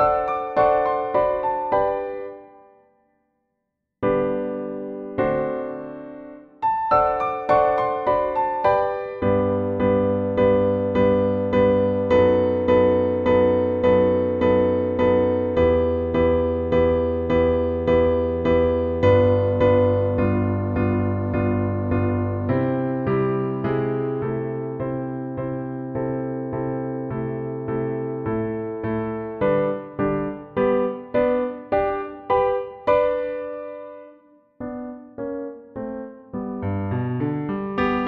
you